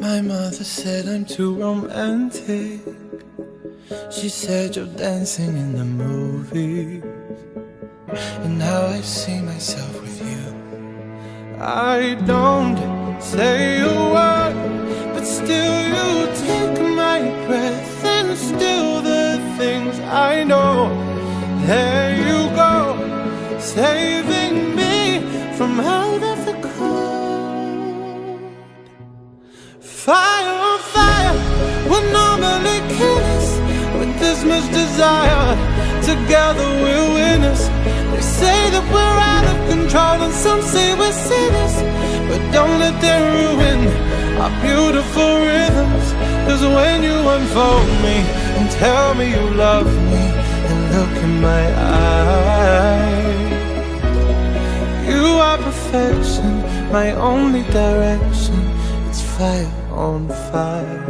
My mother said I'm too romantic. She said you're dancing in the movies. And now I see myself with you. I don't say a word, but still you take my breath and still the things I know. There you go, saving me from out of the Fire on fire would normally kill us with this much desire. Together we're winners. They say that we're out of control, and some say we're sinners. But don't let them ruin our beautiful rhythms. Cause when you unfold me and tell me you love me, and look in my eyes. You are perfection, my only direction. Fire on fire.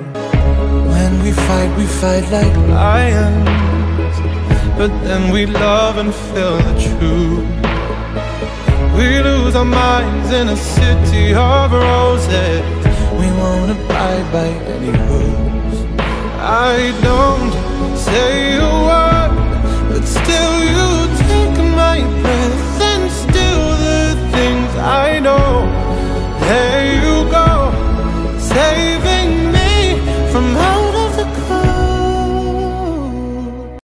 When we fight, we fight like lions. But then we love and feel the truth. We lose our minds in a city of roses. We won't abide by any rules. I don't